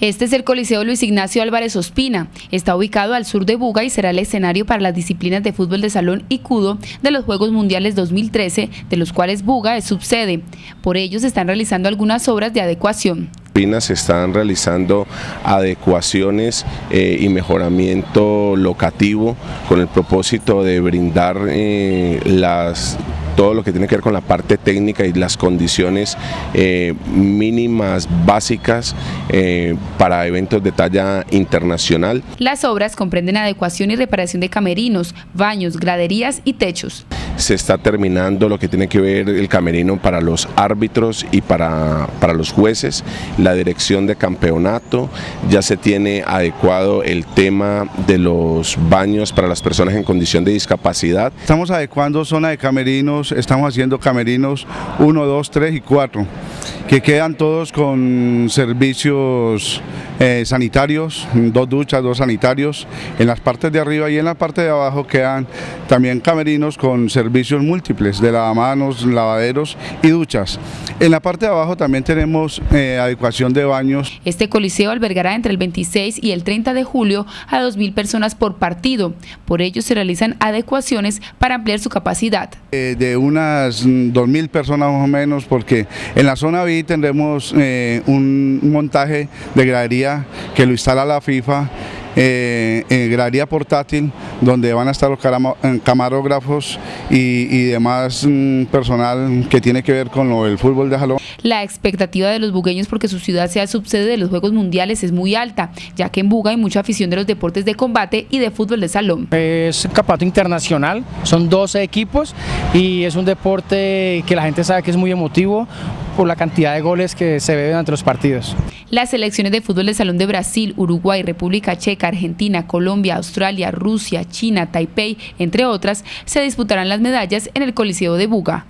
Este es el Coliseo Luis Ignacio Álvarez Ospina. Está ubicado al sur de Buga y será el escenario para las disciplinas de fútbol de salón y cudo de los Juegos Mundiales 2013, de los cuales Buga es subsede. Por ello se están realizando algunas obras de adecuación se están realizando adecuaciones eh, y mejoramiento locativo con el propósito de brindar eh, las todo lo que tiene que ver con la parte técnica y las condiciones eh, mínimas básicas eh, para eventos de talla internacional. Las obras comprenden adecuación y reparación de camerinos, baños, graderías y techos se está terminando lo que tiene que ver el camerino para los árbitros y para, para, los jueces, la dirección de campeonato, ya se tiene adecuado el tema de los baños para las personas en condición de discapacidad. Estamos adecuando zona de camerinos estamos haciendo camerinos 1, 2, 3 y 4, que quedan todos con servicios eh, sanitarios, dos duchas, dos sanitarios. En las partes de arriba y en la parte de abajo quedan también camerinos con servicios múltiples de lavamanos, lavaderos y duchas. En la parte de abajo también tenemos eh, adecuación de baños. Este coliseo albergará entre el 26 y el 30 de julio a 2.000 personas por partido. Por ello se realizan adecuaciones para ampliar su capacidad. Eh, de unas 2.000 personas más o menos porque en la zona B tendremos un montaje de gradería que lo instala la FIFA eh, en gradería portátil donde van a estar los eh, camarógrafos y, demás mm, personal que tiene que ver con lo del fútbol de jalón. La expectativa de los bugueños porque su ciudad sea subsede de los Juegos Mundiales es muy alta, ya que en Buga hay mucha afición de los deportes de combate y de fútbol de salón. Es un campeonato internacional, son 12 equipos y es un deporte que la gente sabe que es muy emotivo por la cantidad de goles que se ve durante los partidos. Las selecciones de fútbol de salón de Brasil, Uruguay, República Checa, Argentina, Colombia, Australia, Rusia, China, Taipei, entre otras, se disputarán las medallas en el Coliseo de Buga.